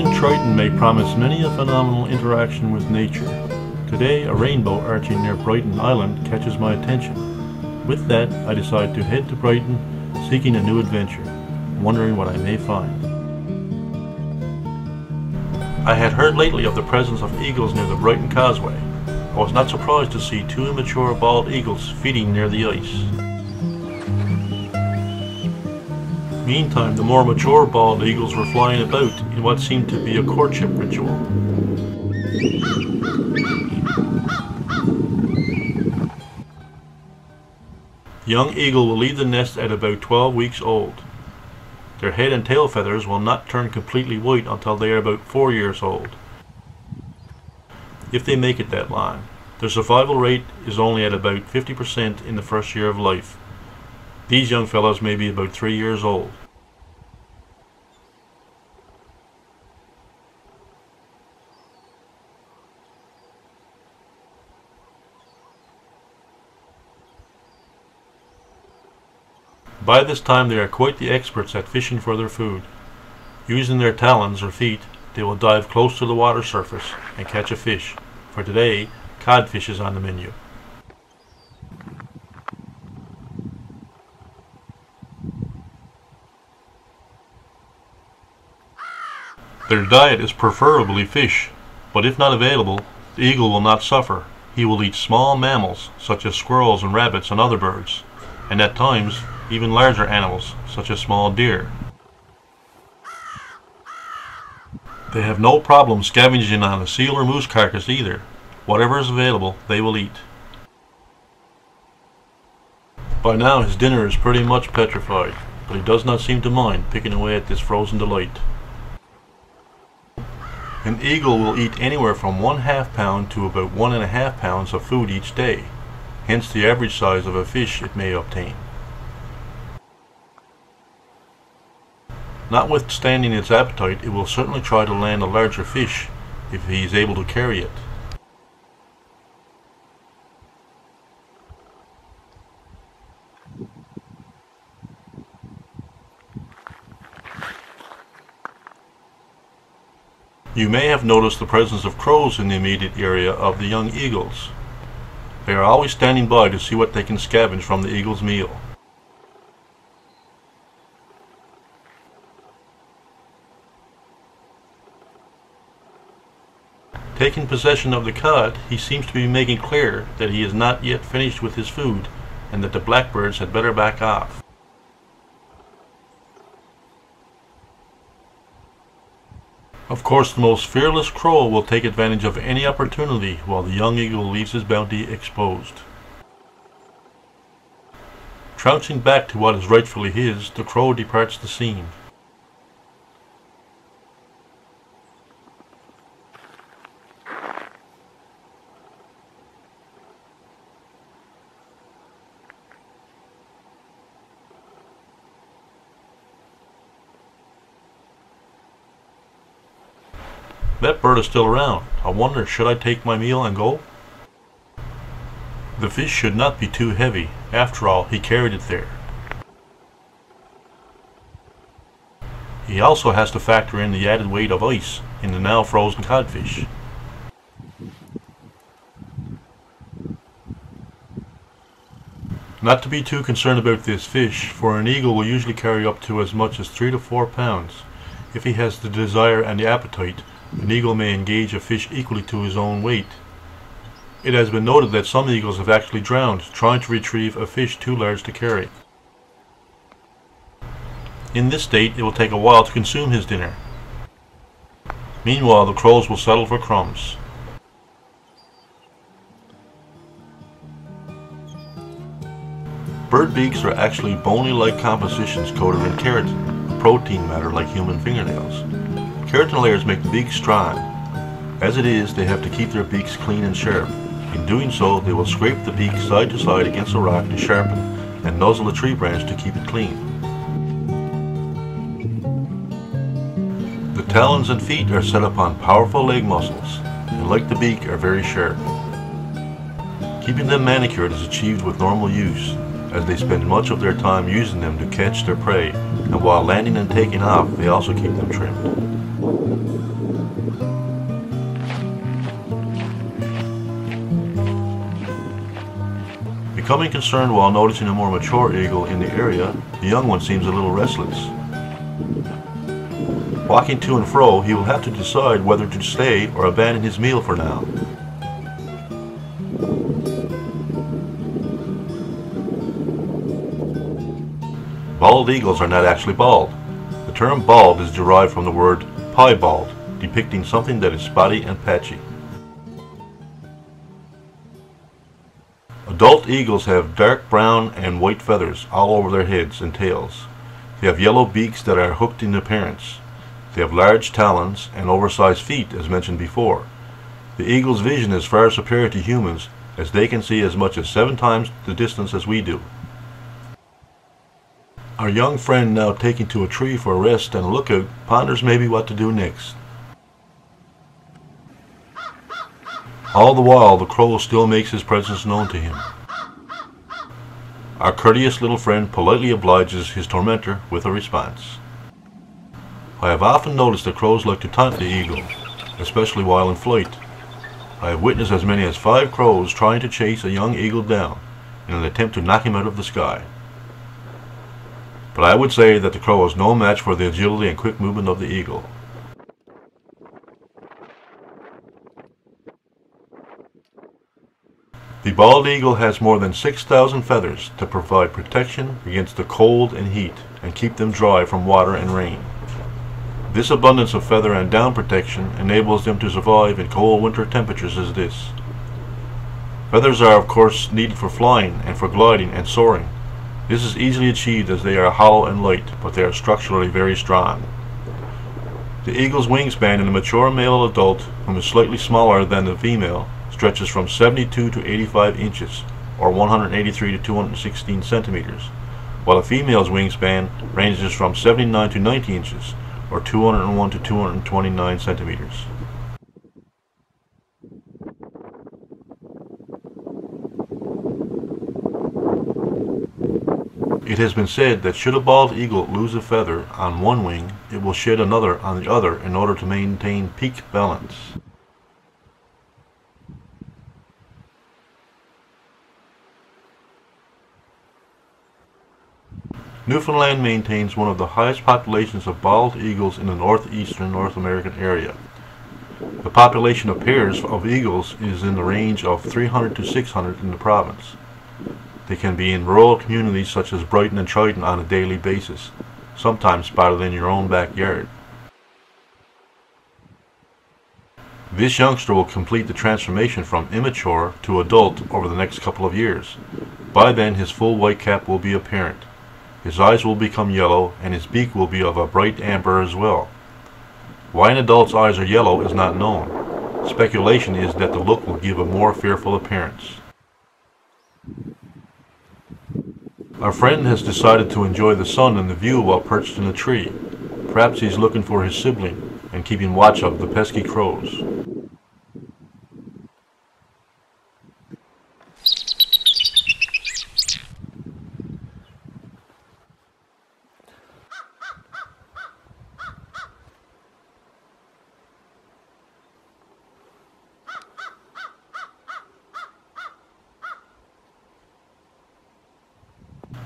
in Triton may promise many a phenomenal interaction with nature. Today, a rainbow arching near Brighton Island catches my attention. With that, I decide to head to Brighton, seeking a new adventure, wondering what I may find. I had heard lately of the presence of eagles near the Brighton Causeway. I was not surprised to see two immature bald eagles feeding near the ice. Meantime, the more mature bald eagles were flying about in what seemed to be a courtship ritual. The young eagle will leave the nest at about 12 weeks old. Their head and tail feathers will not turn completely white until they are about 4 years old. If they make it that long, their survival rate is only at about 50% in the first year of life. These young fellows may be about 3 years old. By this time they are quite the experts at fishing for their food. Using their talons or feet, they will dive close to the water surface and catch a fish. For today, codfish is on the menu. Their diet is preferably fish, but if not available, the eagle will not suffer. He will eat small mammals, such as squirrels and rabbits and other birds, and at times even larger animals, such as small deer. They have no problem scavenging on a seal or moose carcass either. Whatever is available, they will eat. By now his dinner is pretty much petrified, but he does not seem to mind picking away at this frozen delight. An eagle will eat anywhere from one half pound to about one and a half pounds of food each day, hence the average size of a fish it may obtain. Notwithstanding its appetite, it will certainly try to land a larger fish if he is able to carry it. You may have noticed the presence of crows in the immediate area of the young eagles. They are always standing by to see what they can scavenge from the eagle's meal. Taking possession of the cod, he seems to be making clear that he is not yet finished with his food and that the blackbirds had better back off. Of course, the most fearless crow will take advantage of any opportunity while the young eagle leaves his bounty exposed. Trouncing back to what is rightfully his, the crow departs the scene. That bird is still around. I wonder, should I take my meal and go? The fish should not be too heavy. After all, he carried it there. He also has to factor in the added weight of ice in the now frozen codfish. Not to be too concerned about this fish, for an eagle will usually carry up to as much as 3 to 4 pounds. If he has the desire and the appetite, an eagle may engage a fish equally to his own weight. It has been noted that some eagles have actually drowned trying to retrieve a fish too large to carry. In this state, it will take a while to consume his dinner. Meanwhile, the crows will settle for crumbs. Bird beaks are actually bony-like compositions coated in keratin, a protein matter like human fingernails. Keratin layers make the beaks strong. As it is, they have to keep their beaks clean and sharp. In doing so, they will scrape the beak side to side against a rock to sharpen, and nuzzle a tree branch to keep it clean. The talons and feet are set upon powerful leg muscles, and like the beak, are very sharp. Keeping them manicured is achieved with normal use, as they spend much of their time using them to catch their prey, and while landing and taking off, they also keep them trimmed. Becoming concerned while noticing a more mature eagle in the area, the young one seems a little restless. Walking to and fro, he will have to decide whether to stay or abandon his meal for now. Bald eagles are not actually bald. The term bald is derived from the word piebald, depicting something that is spotty and patchy. Adult eagles have dark brown and white feathers all over their heads and tails. They have yellow beaks that are hooked in appearance. They have large talons and oversized feet as mentioned before. The eagle's vision is far superior to humans as they can see as much as seven times the distance as we do. Our young friend now taking to a tree for a rest and a lookout ponders maybe what to do next. All the while the crow still makes his presence known to him. Our courteous little friend politely obliges his tormentor with a response. I have often noticed that crows like to taunt the eagle, especially while in flight. I have witnessed as many as five crows trying to chase a young eagle down in an attempt to knock him out of the sky. But I would say that the crow is no match for the agility and quick movement of the eagle. The bald eagle has more than 6,000 feathers to provide protection against the cold and heat and keep them dry from water and rain. This abundance of feather and down protection enables them to survive in cold winter temperatures as this. Feathers are of course needed for flying and for gliding and soaring. This is easily achieved as they are hollow and light, but they are structurally very strong. The eagle's wingspan in a mature male adult, whom is slightly smaller than the female, stretches from 72 to 85 inches, or 183 to 216 centimeters, while a female's wingspan ranges from 79 to 90 inches, or 201 to 229 centimeters. It has been said that should a bald eagle lose a feather on one wing, it will shed another on the other in order to maintain peak balance. Newfoundland maintains one of the highest populations of bald eagles in the northeastern North American area. The population of pairs of eagles is in the range of 300 to 600 in the province. They can be in rural communities such as Brighton and Triton on a daily basis, sometimes spotted in your own backyard. This youngster will complete the transformation from immature to adult over the next couple of years. By then his full white cap will be apparent. His eyes will become yellow, and his beak will be of a bright amber as well. Why an adult's eyes are yellow is not known. Speculation is that the look will give a more fearful appearance. Our friend has decided to enjoy the sun and the view while perched in a tree. Perhaps he's looking for his sibling and keeping watch of the pesky crows.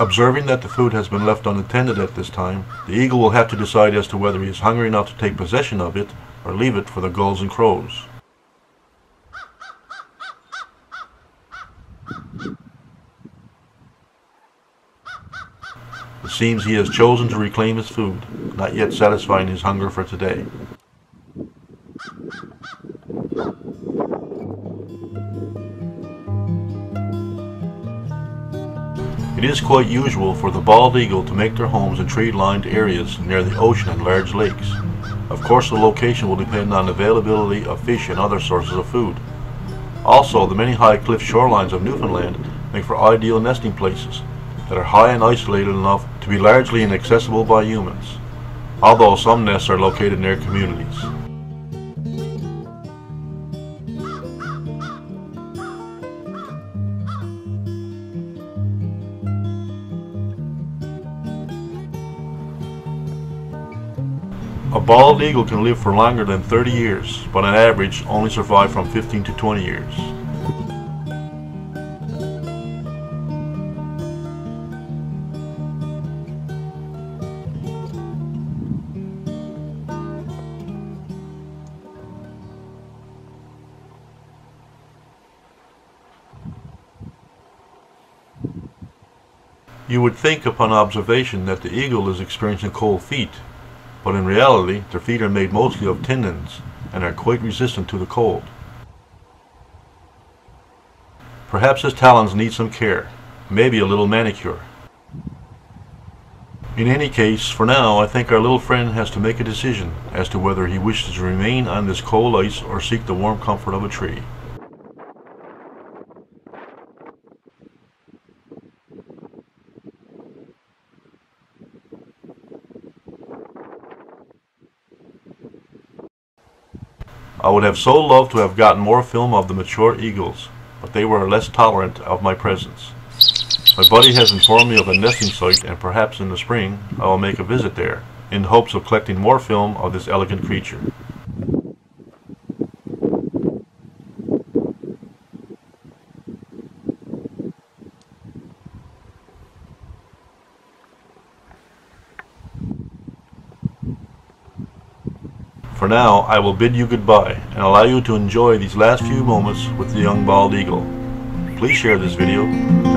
Observing that the food has been left unattended at this time, the eagle will have to decide as to whether he is hungry enough to take possession of it or leave it for the gulls and crows. It seems he has chosen to reclaim his food, not yet satisfying his hunger for today. It is quite usual for the bald eagle to make their homes in tree-lined areas near the ocean and large lakes. Of course the location will depend on availability of fish and other sources of food. Also, the many high cliff shorelines of Newfoundland make for ideal nesting places that are high and isolated enough to be largely inaccessible by humans, although some nests are located near communities. Bald eagle can live for longer than 30 years, but on average only survive from 15 to 20 years. You would think upon observation that the eagle is experiencing cold feet, but in reality their feet are made mostly of tendons and are quite resistant to the cold. Perhaps his talons need some care, maybe a little manicure. In any case, for now, I think our little friend has to make a decision as to whether he wishes to remain on this cold ice or seek the warm comfort of a tree. I would have so loved to have gotten more film of the mature eagles, but they were less tolerant of my presence. My buddy has informed me of a nesting site and perhaps in the spring I will make a visit there, in hopes of collecting more film of this elegant creature. For now, I will bid you goodbye and allow you to enjoy these last few moments with the young bald eagle. Please share this video.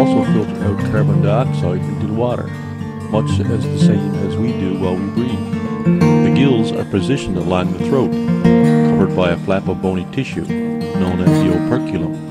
Also filter out carbon dioxide into the water, much as the same as we do while we breathe. The gills are positioned along the throat, covered by a flap of bony tissue, known as the operculum.